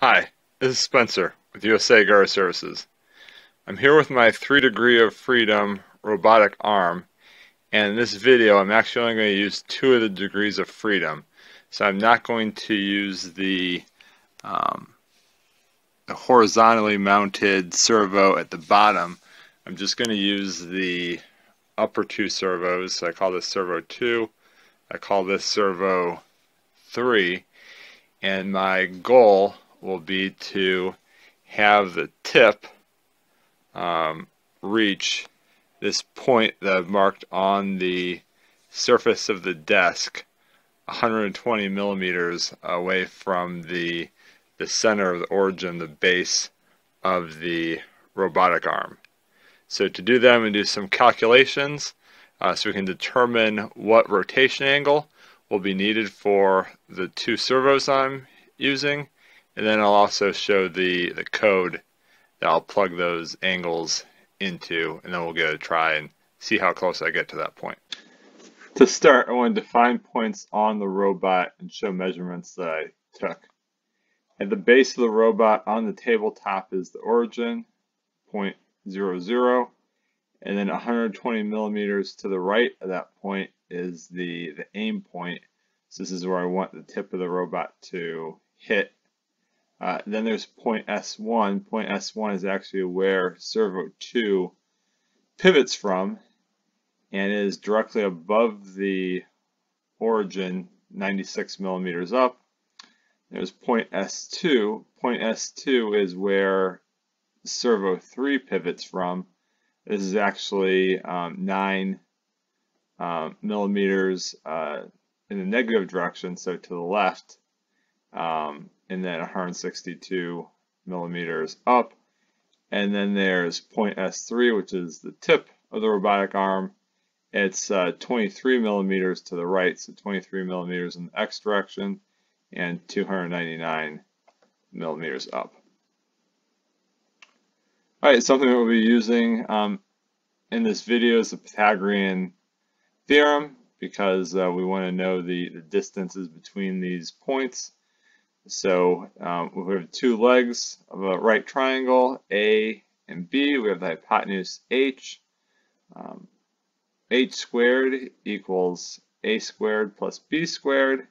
Hi, this is Spencer with USA Gutter Services. I'm here with my 3 degree of freedom robotic arm and in this video I'm actually only going to use two of the degrees of freedom. So I'm not going to use the, um, the horizontally mounted servo at the bottom. I'm just going to use the upper two servos. So I call this servo 2. I call this servo 3. And my goal will be to have the tip um, reach this point that I've marked on the surface of the desk 120 millimeters away from the the center of the origin, the base of the robotic arm. So to do that, I'm going to do some calculations uh, so we can determine what rotation angle will be needed for the two servos I'm using and then I'll also show the, the code that I'll plug those angles into, and then we'll a try and see how close I get to that point. To start, I want to define points on the robot and show measurements that I took. At the base of the robot on the tabletop is the origin, point zero zero, and then 120 millimeters to the right of that point is the, the aim point. So this is where I want the tip of the robot to hit uh, then there's point S1. Point S1 is actually where servo 2 pivots from and is directly above the origin 96 millimeters up. There's point S2. Point S2 is where servo 3 pivots from. This is actually um, 9 uh, millimeters uh, in the negative direction, so to the left. Um, and then 162 millimeters up. And then there's point S3, which is the tip of the robotic arm. It's uh, 23 millimeters to the right, so 23 millimeters in the X direction, and 299 millimeters up. All right, something that we'll be using um, in this video is the Pythagorean theorem because uh, we want to know the, the distances between these points so um, we have two legs of a right triangle, A and B. We have the hypotenuse H. Um, H squared equals A squared plus B squared.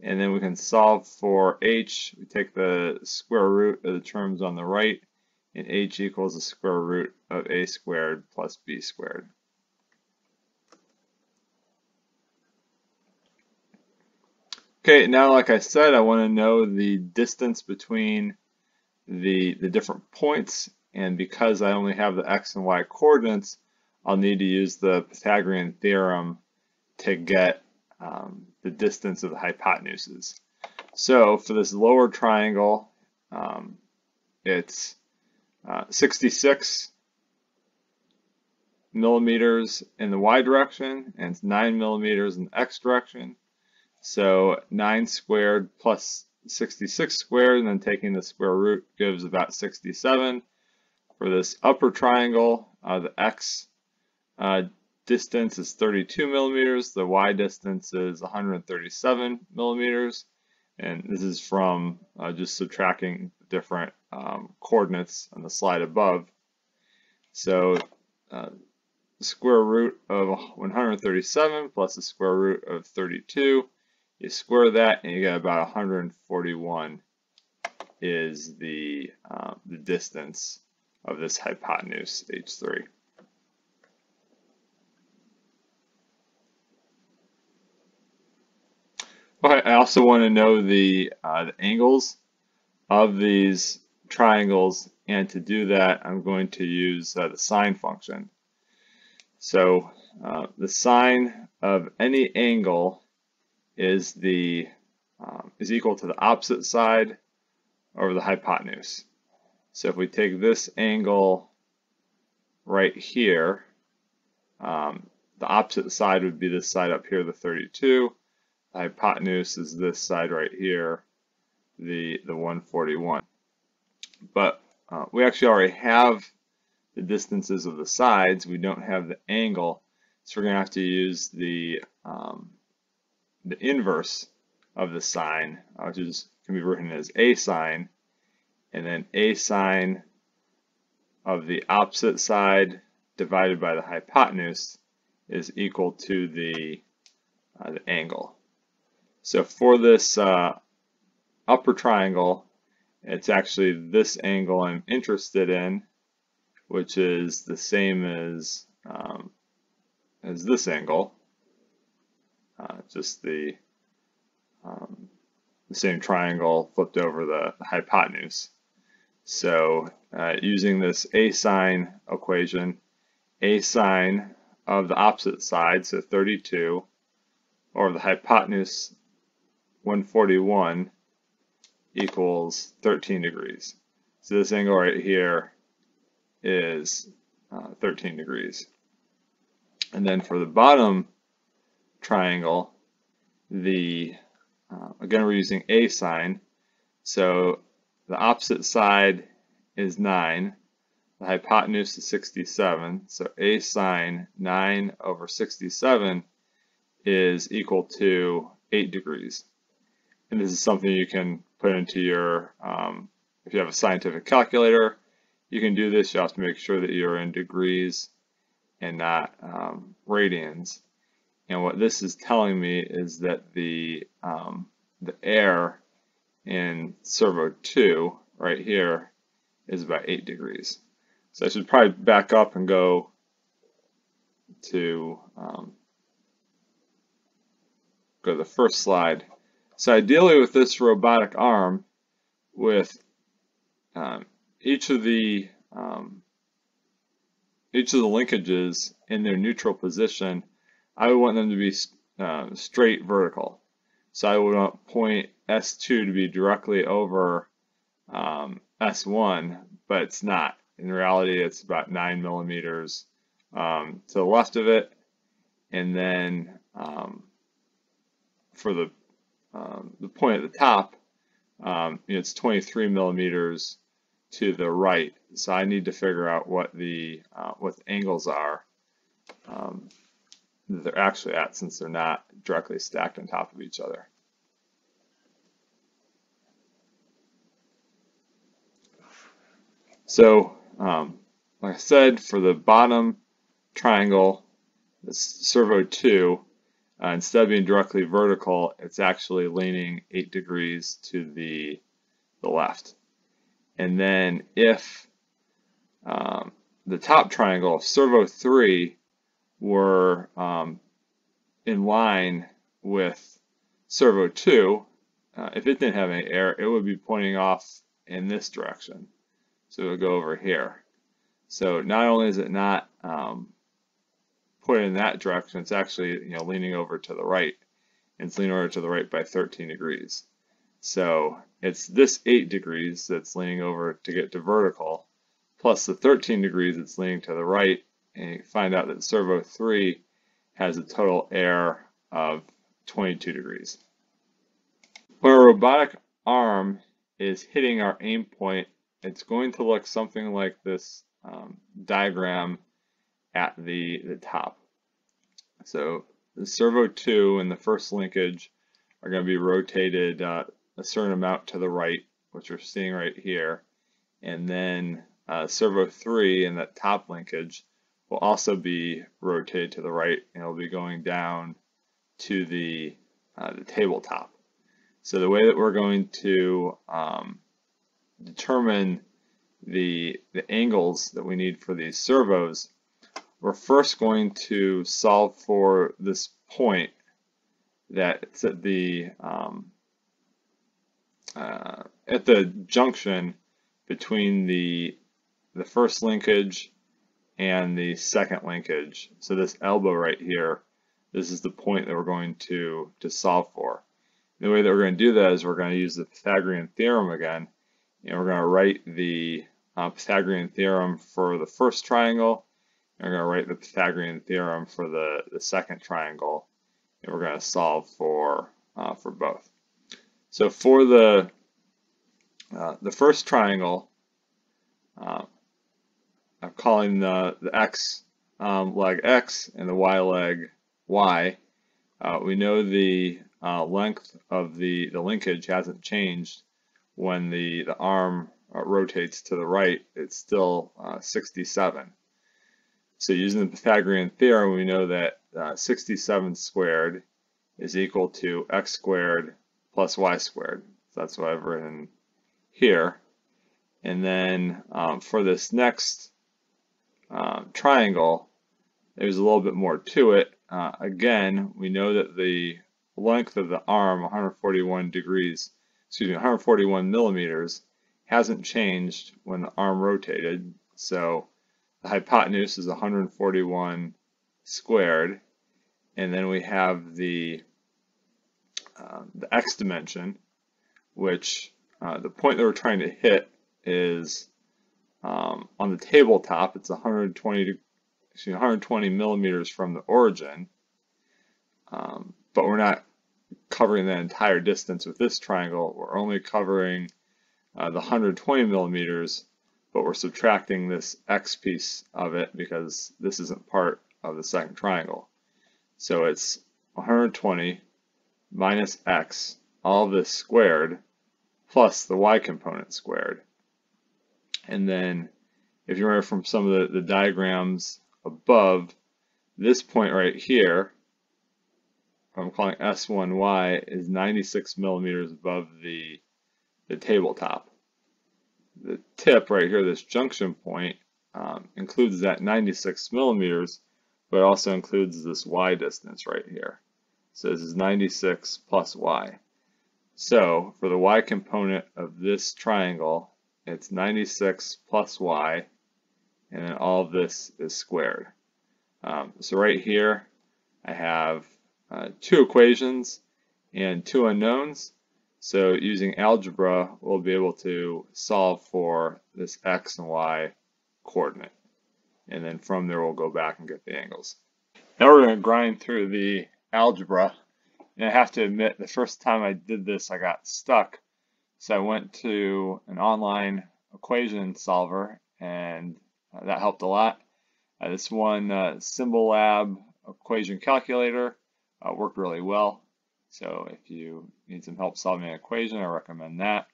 And then we can solve for H. We take the square root of the terms on the right, and H equals the square root of A squared plus B squared. Okay, now like I said, I want to know the distance between the, the different points, and because I only have the x and y coordinates, I'll need to use the Pythagorean theorem to get um, the distance of the hypotenuses. So for this lower triangle, um, it's uh, 66 millimeters in the y direction, and it's 9 millimeters in the x direction. So 9 squared plus 66 squared, and then taking the square root gives about 67. For this upper triangle, uh, the x uh, distance is 32 millimeters, the y distance is 137 millimeters, and this is from uh, just subtracting different um, coordinates on the slide above. So uh, square root of 137 plus the square root of 32 you square that and you get about 141 is the, uh, the distance of this hypotenuse, H3. Okay, I also want to know the, uh, the angles of these triangles, and to do that, I'm going to use uh, the sine function. So uh, the sine of any angle is the um, is equal to the opposite side over the hypotenuse. So if we take this angle right here, um, the opposite side would be this side up here, the 32. The hypotenuse is this side right here, the, the 141. But uh, we actually already have the distances of the sides. We don't have the angle. So we're going to have to use the um, the inverse of the sine, uh, which is can be written as a sine, and then a sine of the opposite side divided by the hypotenuse is equal to the, uh, the angle. So for this uh, upper triangle, it's actually this angle I'm interested in, which is the same as, um, as this angle, uh, just the, um, the same triangle flipped over the, hypotenuse. So uh, using this a sine equation, a sine of the opposite side, so 32, or the hypotenuse 141 equals 13 degrees. So this angle right here is uh, 13 degrees. And then for the bottom triangle, the uh, again we're using a sine, so the opposite side is 9, the hypotenuse is 67, so a sine 9 over 67 is equal to 8 degrees. And this is something you can put into your, um, if you have a scientific calculator, you can do this. You have to make sure that you're in degrees and not um, radians. And what this is telling me is that the, um, the air in servo 2 right here is about 8 degrees. So I should probably back up and go to um, go to the first slide. So ideally with this robotic arm, with um, each of the um, each of the linkages in their neutral position, I would want them to be uh, straight vertical. So I would want point S2 to be directly over um, S1, but it's not. In reality, it's about 9 millimeters um, to the left of it. And then um, for the um, the point at the top, um, it's 23 millimeters to the right. So I need to figure out what the uh, what the angles are they're actually at since they're not directly stacked on top of each other. So, um, like I said, for the bottom triangle, the servo 2, uh, instead of being directly vertical, it's actually leaning 8 degrees to the, the left. And then if um, the top triangle, servo 3 were um, in line with servo 2, uh, if it didn't have any air, it would be pointing off in this direction. So it would go over here. So not only is it not um, put in that direction, it's actually you know leaning over to the right. And it's leaning over to the right by 13 degrees. So it's this 8 degrees that's leaning over to get to vertical, plus the 13 degrees it's leaning to the right, and you find out that servo 3 has a total error of 22 degrees. When a robotic arm is hitting our aim point, it's going to look something like this um, diagram at the, the top. So the servo 2 and the first linkage are going to be rotated uh, a certain amount to the right, which we're seeing right here. And then uh, servo 3 and that top linkage will also be rotated to the right and it'll be going down to the, uh, the tabletop. So the way that we're going to um, determine the, the angles that we need for these servos, we're first going to solve for this point that it's at the um, uh, at the junction between the the first linkage and the second linkage. So this elbow right here, this is the point that we're going to to solve for. The way that we're going to do that is we're going to use the Pythagorean theorem again and we're going to write the uh, Pythagorean theorem for the first triangle, and we're going to write the Pythagorean theorem for the, the second triangle, and we're going to solve for, uh, for both. So for the, uh, the first triangle, uh, calling the, the x um, leg x and the y leg y. Uh, we know the uh, length of the, the linkage hasn't changed when the, the arm uh, rotates to the right, it's still uh, 67. So using the Pythagorean theorem, we know that uh, 67 squared is equal to x squared plus y squared. So that's what I've written here. And then um, for this next uh, triangle, there's a little bit more to it. Uh, again, we know that the length of the arm, 141 degrees, excuse me, 141 millimeters, hasn't changed when the arm rotated. So the hypotenuse is 141 squared. And then we have the, uh, the x dimension, which uh, the point that we're trying to hit is um, on the tabletop. It's 120, excuse me, 120 millimeters from the origin. Um, but we're not covering the entire distance with this triangle. We're only covering uh, the 120 millimeters, but we're subtracting this x piece of it because this isn't part of the second triangle. So it's 120 minus x, all this squared, plus the y component squared. And then if you remember from some of the, the diagrams above, this point right here, I'm calling S1Y, is 96 millimeters above the, the tabletop. The tip right here, this junction point, um, includes that 96 millimeters, but also includes this Y distance right here. So this is 96 plus Y. So for the y component of this triangle, it's 96 plus y, and then all of this is squared. Um, so right here, I have uh, two equations and two unknowns. So using algebra, we'll be able to solve for this x and y coordinate. And then from there, we'll go back and get the angles. Now we're going to grind through the algebra and I have to admit, the first time I did this, I got stuck. So I went to an online equation solver, and uh, that helped a lot. Uh, this one, uh, Symbolab equation calculator, uh, worked really well. So if you need some help solving an equation, I recommend that.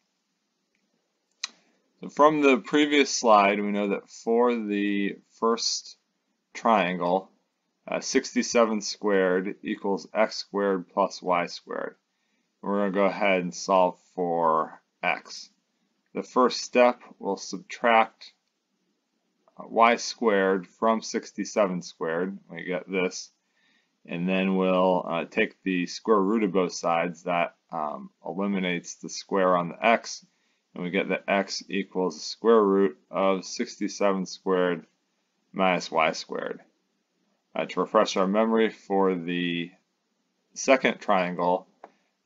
So from the previous slide, we know that for the first triangle, uh, 67 squared equals x squared plus y squared. We're going to go ahead and solve for x. The first step, we'll subtract uh, y squared from 67 squared. We get this. And then we'll uh, take the square root of both sides. That um, eliminates the square on the x. And we get that x equals the square root of 67 squared minus y squared. Uh, to refresh our memory for the second triangle,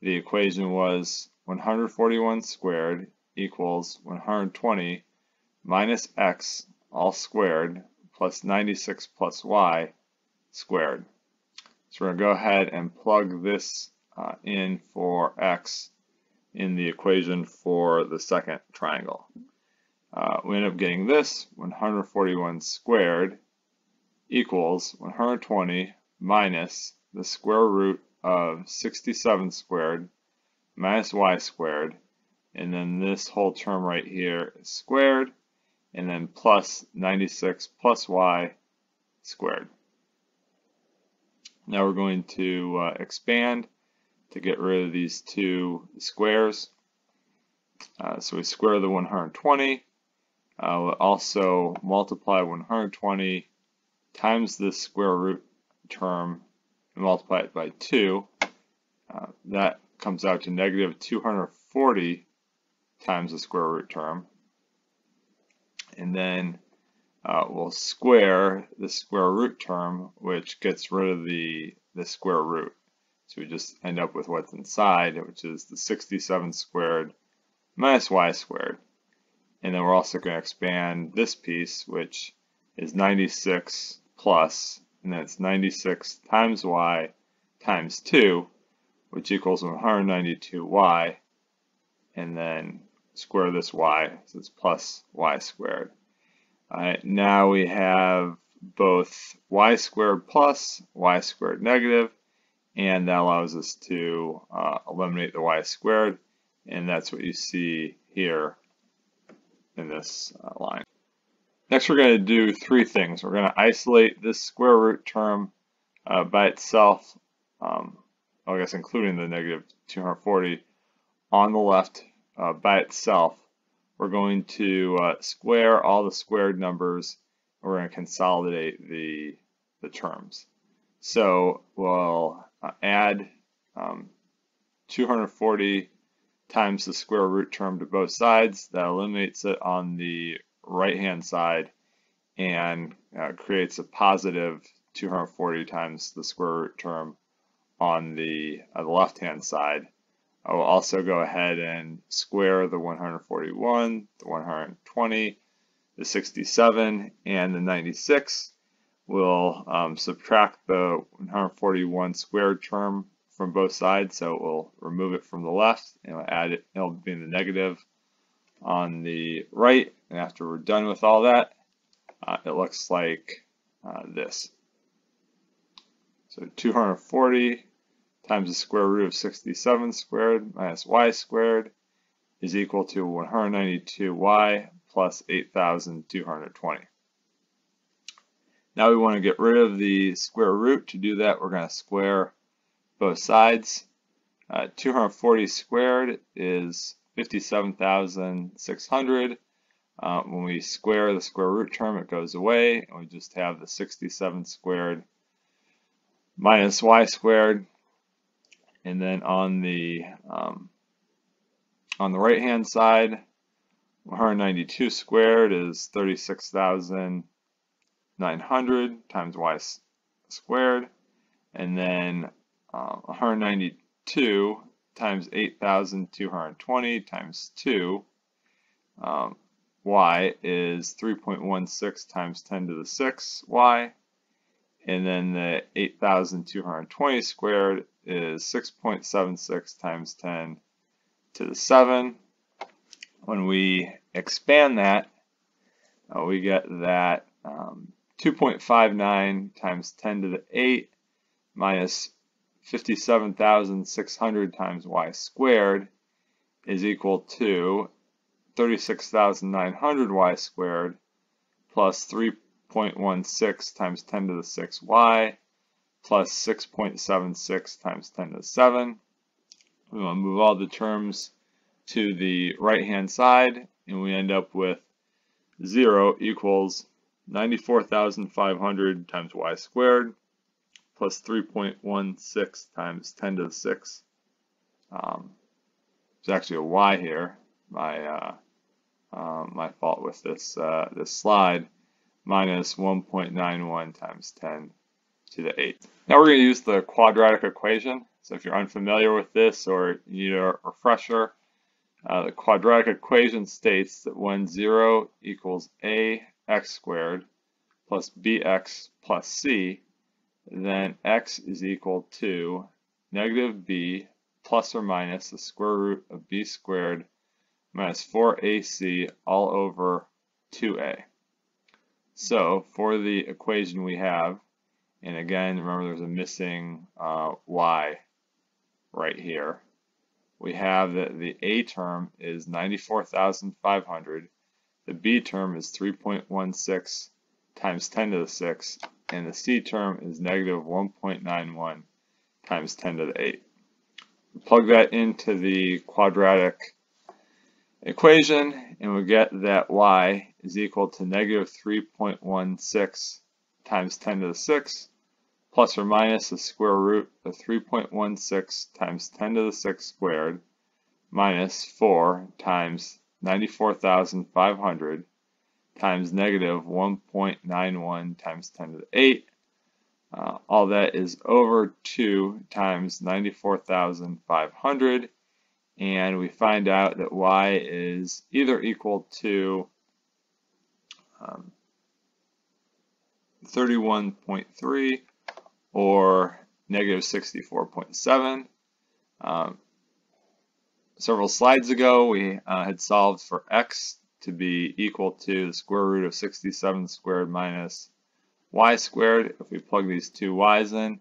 the equation was 141 squared equals 120 minus x all squared plus 96 plus y squared. So we're going to go ahead and plug this uh, in for x in the equation for the second triangle. Uh, we end up getting this 141 squared equals 120 minus the square root of 67 squared minus y squared, and then this whole term right here is squared, and then plus 96 plus y squared. Now we're going to uh, expand to get rid of these two squares. Uh, so we square the 120. Uh, we'll also multiply 120 times the square root term and multiply it by 2, uh, that comes out to negative 240 times the square root term. And then uh, we'll square the square root term, which gets rid of the, the square root. So we just end up with what's inside, which is the 67 squared minus y squared. And then we're also going to expand this piece, which is 96 plus, and that's 96 times y times 2, which equals 192y, and then square this y, so it's plus y squared. Alright, now we have both y squared plus, y squared negative, and that allows us to uh, eliminate the y squared, and that's what you see here in this uh, line. Next, we're going to do three things. We're going to isolate this square root term uh, by itself, um, I guess including the negative 240 on the left uh, by itself. We're going to uh, square all the squared numbers. And we're going to consolidate the, the terms. So we'll uh, add um, 240 times the square root term to both sides. That eliminates it on the right hand side and uh, creates a positive 240 times the square root term on the, uh, the left hand side. I will also go ahead and square the 141, the 120, the 67, and the 96. We'll um, subtract the 141 squared term from both sides, so we'll remove it from the left and we'll add it, it'll be in the negative on the right. And after we're done with all that, uh, it looks like uh, this. So 240 times the square root of 67 squared minus y squared is equal to 192y plus 8,220. Now we want to get rid of the square root. To do that, we're going to square both sides. Uh, 240 squared is 57,600. Uh, when we square the square root term, it goes away, and we just have the 67 squared minus y squared. And then on the um, on the right hand side, 192 squared is 36,900 times y squared. And then uh, 192 times 8,220 times 2 um, y is 3.16 times 10 to the 6 y. And then the 8,220 squared is 6.76 times 10 to the 7. When we expand that, uh, we get that um, 2.59 times 10 to the 8 minus 57,600 times y squared is equal to 36,900 y squared plus 3.16 times 10 to the 6 y plus 6.76 times 10 to the 7. We want to move all the terms to the right hand side and we end up with 0 equals 94,500 times y squared plus 3.16 times 10 to the 6. Um, there's actually a y here. My uh, uh, my fault with this uh, this slide. Minus 1.91 times 10 to the 8. Now we're going to use the quadratic equation. So if you're unfamiliar with this or you need a refresher, uh, the quadratic equation states that when 0 equals ax squared plus bx plus c, then x is equal to negative b plus or minus the square root of b squared minus 4ac all over 2a. So for the equation we have, and again, remember there's a missing uh, y right here, we have that the a term is 94,500, the b term is 3.16 times 10 to the 6, and the c term is negative 1.91 times 10 to the 8. Plug that into the quadratic equation, and we get that y is equal to negative 3.16 times 10 to the 6 plus or minus the square root of 3.16 times 10 to the 6 squared minus 4 times 94,500 times negative 1.91 times 10 to the 8. Uh, all that is over 2 times 94,500. And we find out that y is either equal to um, 31.3 or negative 64.7. Um, several slides ago, we uh, had solved for x to be equal to the square root of 67 squared minus y squared. If we plug these two y's in,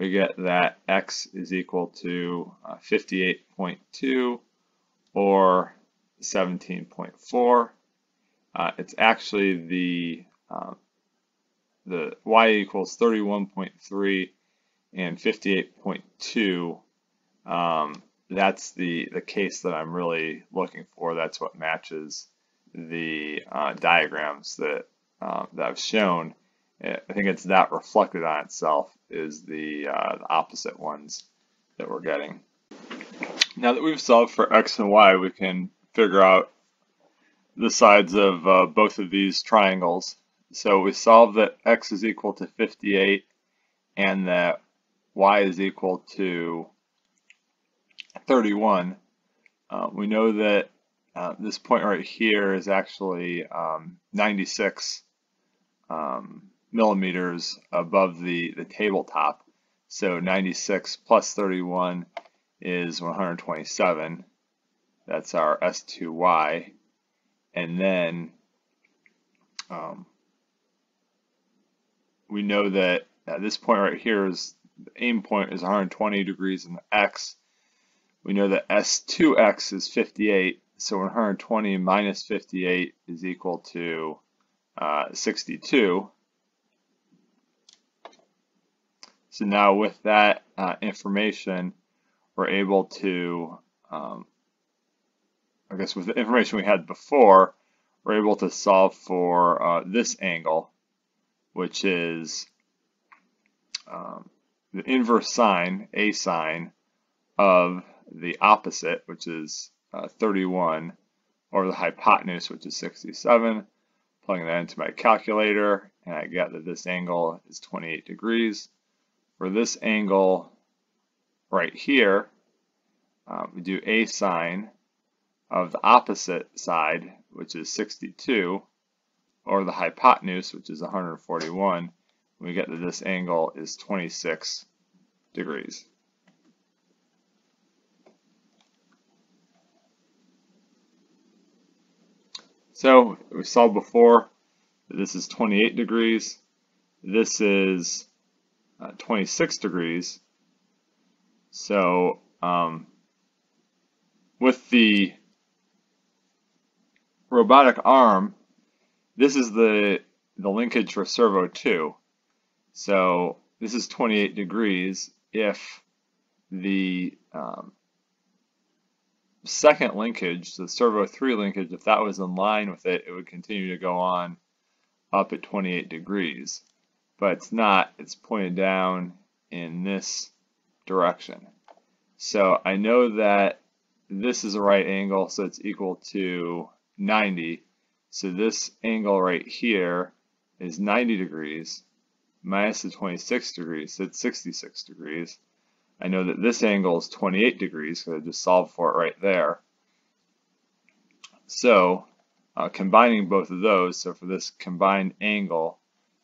we get that x is equal to uh, 58.2 or 17.4. uh, it's actually the uh, the y equals 31.3 and 58.2. Um, that's the the case that I'm really looking for. That's what matches the uh, diagrams that uh, that I've shown. I think it's that reflected on itself is the, uh, the opposite ones that we're getting. Now that we've solved for x and y, we can figure out the sides of uh, both of these triangles. So we solve that x is equal to 58 and that y is equal to 31. Uh, we know that uh, this point right here is actually um, 96 um, millimeters above the, the tabletop. So 96 plus 31 is 127. That's our S2Y. And then um, we know that at this point right here is the aim point is 120 degrees in the X. We know that S2X is 58. So 120 minus 58 is equal to uh, 62. So now with that uh, information, we're able to, um, I guess with the information we had before, we're able to solve for uh, this angle, which is um, the inverse sine, a sine, of the opposite, which is uh, 31, or the hypotenuse, which is 67. Plugging that into my calculator, and I get that this angle is 28 degrees for this angle right here, uh, we do a sine of the opposite side, which is 62, or the hypotenuse, which is 141. We get that this angle is 26 degrees. So we saw before that this is 28 degrees. This is uh, 26 degrees. So um, with the robotic arm, this is the, the linkage for servo 2. So this is 28 degrees if the um, second linkage, the servo 3 linkage, if that was in line with it, it would continue to go on up at 28 degrees but it's not. It's pointed down in this direction. So I know that this is a right angle, so it's equal to 90. So this angle right here is 90 degrees minus the 26 degrees, so it's 66 degrees. I know that this angle is 28 degrees, so I just solved for it right there. So uh, combining both of those, so for this combined angle,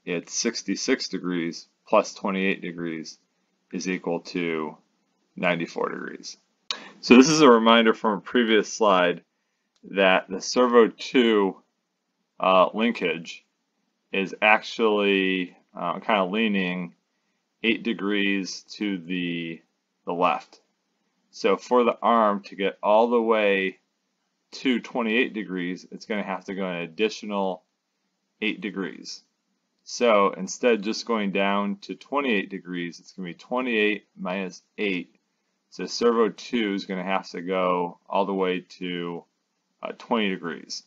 it's 66 degrees plus 28 degrees is equal to 94 degrees. So this is a reminder from a previous slide that the servo 2 uh, linkage is actually uh, kind of leaning 8 degrees to the, the left. So for the arm to get all the way to 28 degrees, it's going to have to go an additional 8 degrees. So instead of just going down to 28 degrees, it's going to be 28 minus 8. So servo 2 is going to have to go all the way to uh, 20 degrees.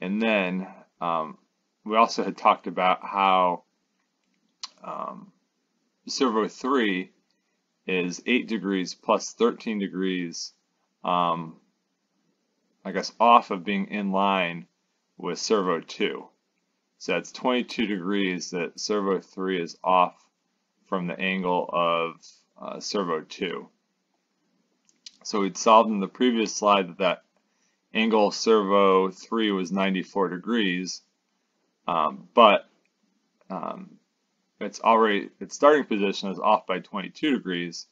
And then um, we also had talked about how um, servo 3 is 8 degrees plus 13 degrees, um, I guess, off of being in line with servo 2. So that's 22 degrees that servo 3 is off from the angle of uh, servo 2. So we'd solved in the previous slide that that angle servo 3 was 94 degrees, um, but um, it's already, its starting position is off by 22 degrees,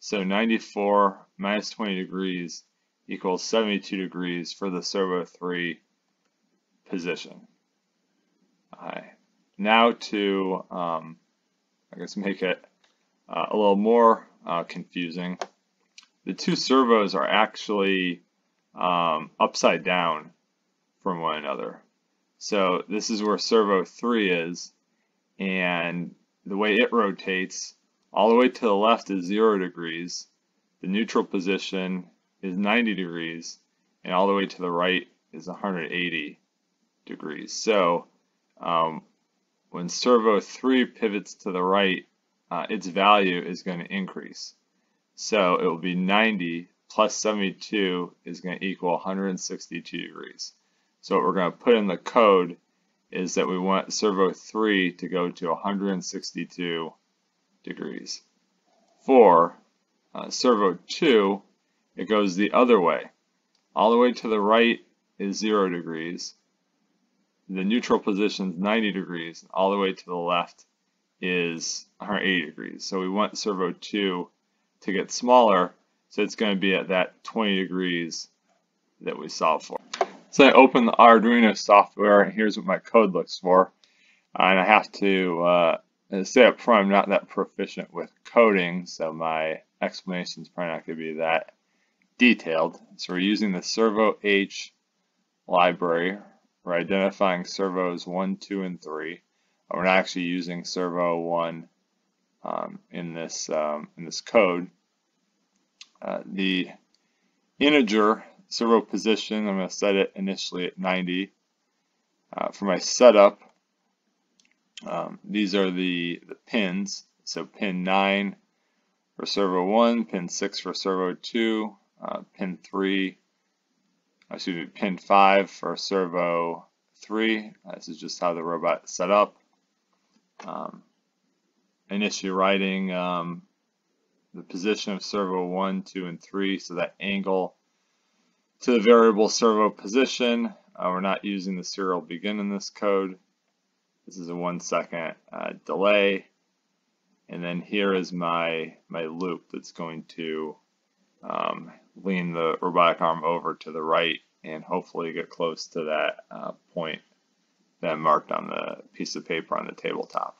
so 94 minus 20 degrees equals 72 degrees for the servo 3 position. Hi. Now to, um, I guess, make it uh, a little more uh, confusing, the two servos are actually um, upside down from one another. So this is where servo 3 is, and the way it rotates, all the way to the left is 0 degrees, the neutral position is 90 degrees, and all the way to the right is 180 degrees. So um, when servo 3 pivots to the right, uh, its value is going to increase. So it will be 90 plus 72 is going to equal 162 degrees. So what we're going to put in the code is that we want servo 3 to go to 162 degrees. For uh, servo 2, it goes the other way. All the way to the right is 0 degrees. The neutral position is 90 degrees. All the way to the left is 180 degrees. So we want servo 2 to get smaller, so it's going to be at that 20 degrees that we solved for. So I open the Arduino software, and here's what my code looks for. And I have to uh, say up front, I'm not that proficient with coding, so my explanation is probably not going to be that detailed. So we're using the servo H library. We're identifying servos 1, 2, and 3. We're not actually using servo 1 um, in this um, in this code. Uh, the integer servo position, I'm going to set it initially at 90. Uh, for my setup, um, these are the, the pins. So pin 9 for servo 1, pin 6 for servo 2, uh, pin 3, excuse me, pin 5 for servo 3. Uh, this is just how the robot is set up. Um, initially writing um, the position of servo 1, 2, and 3, so that angle to the variable servo position. Uh, we're not using the serial begin in this code. This is a one second uh, delay. And then here is my, my loop that's going to um, lean the robotic arm over to the right and hopefully get close to that uh, point that I marked on the piece of paper on the tabletop.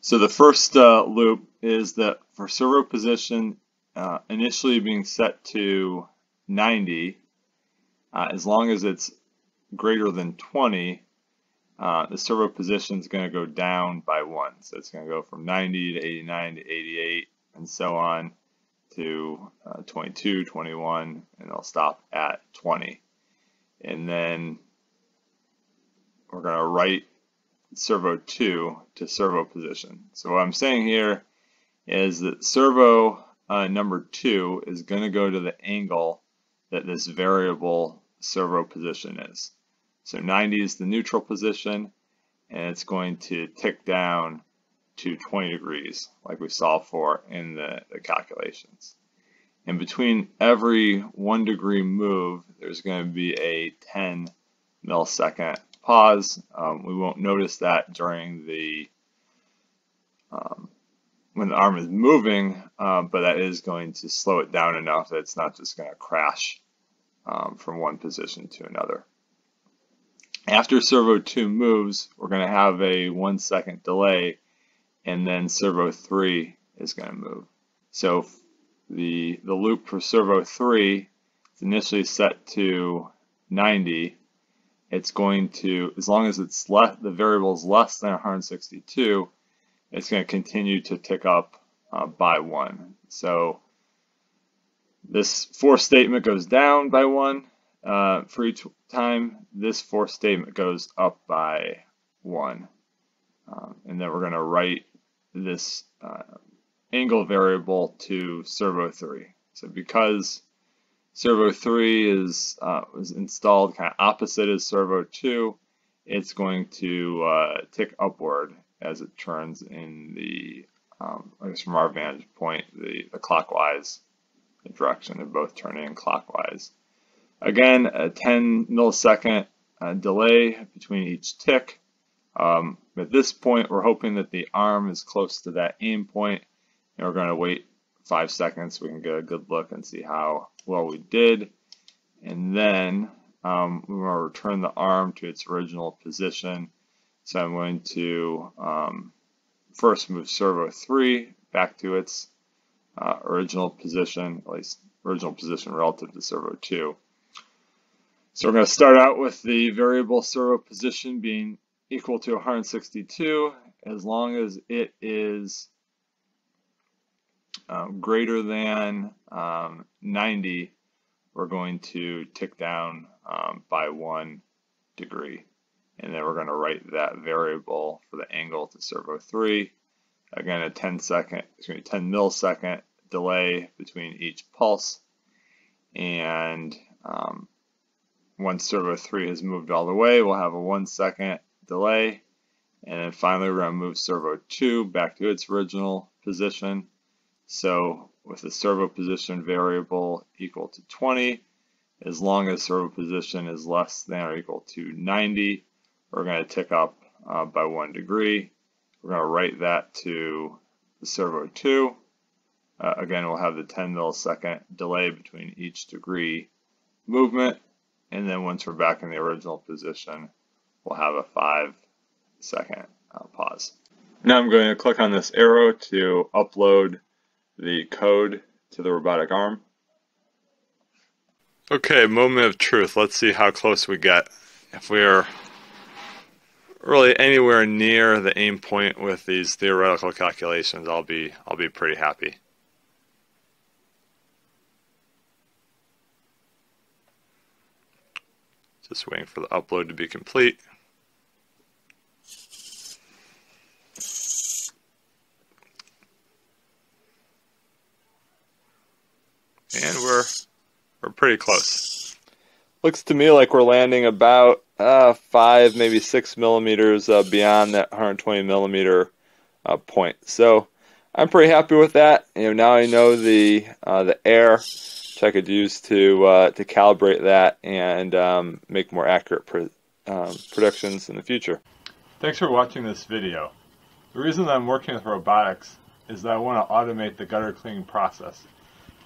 So the first uh, loop is that for servo position, uh, initially being set to 90, uh, as long as it's greater than 20, uh, the servo position is going to go down by one. So it's going to go from 90 to 89 to 88 and so on to uh, 22, 21, and it'll stop at 20. And then we're going to write servo 2 to servo position. So what I'm saying here is that servo uh, number 2 is going to go to the angle that this variable servo position is. So 90 is the neutral position, and it's going to tick down to 20 degrees, like we solved for in the, the calculations. And between every one degree move, there's going to be a 10 millisecond pause. Um, we won't notice that during the um, when the arm is moving, uh, but that is going to slow it down enough that it's not just going to crash um, from one position to another. After servo 2 moves, we're going to have a one second delay, and then servo 3 is going to move. So the, the loop for servo 3 is initially set to 90, it's going to, as long as it's less, the variable is less than 162, it's going to continue to tick up uh, by one. So this for statement goes down by one uh, for each time. This for statement goes up by one. Um, and then we're going to write this uh, angle variable to servo 3. So because Servo 3 is uh, was installed kind of opposite as Servo 2. It's going to uh, tick upward as it turns in the, um, I guess from our vantage point, the, the clockwise direction. They're both turning clockwise. Again, a 10 millisecond uh, delay between each tick. Um, at this point, we're hoping that the arm is close to that aim point, and we're going to wait five seconds so we can get a good look and see how well we did. And then um, we want to return the arm to its original position. So I'm going to um, first move servo 3 back to its uh, original position, at least original position relative to servo 2. So we're going to start out with the variable servo position being equal to 162 as long as it is um, greater than um, 90 we're going to tick down um, by one degree. And then we're going to write that variable for the angle to servo 3 again a 10 second excuse me 10 millisecond delay between each pulse. And um, once servo 3 has moved all the way, we'll have a one second delay. And then finally, we're going to move servo 2 back to its original position. So with the servo position variable equal to 20, as long as servo position is less than or equal to 90, we're going to tick up uh, by one degree. We're going to write that to the servo 2. Uh, again, we'll have the 10 millisecond delay between each degree movement. And then once we're back in the original position, we'll have a five second uh, pause. Now I'm going to click on this arrow to upload the code to the robotic arm. Okay, moment of truth. Let's see how close we get. If we're really anywhere near the aim point with these theoretical calculations, I'll be I'll be pretty happy. Just waiting for the upload to be complete. And we're we're pretty close. Looks to me like we're landing about uh, five, maybe six millimeters uh, beyond that 120 millimeter uh, point. So I'm pretty happy with that. You know, now I know the uh, the air I could use to uh, to calibrate that and um, make more accurate pre um, predictions in the future. Thanks for watching this video. The reason that I'm working with robotics is that I want to automate the gutter cleaning process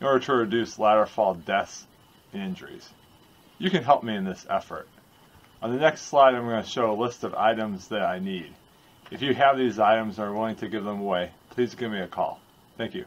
in order to reduce ladder fall deaths and injuries. You can help me in this effort. On the next slide, I'm going to show a list of items that I need. If you have these items and are willing to give them away, please give me a call. Thank you.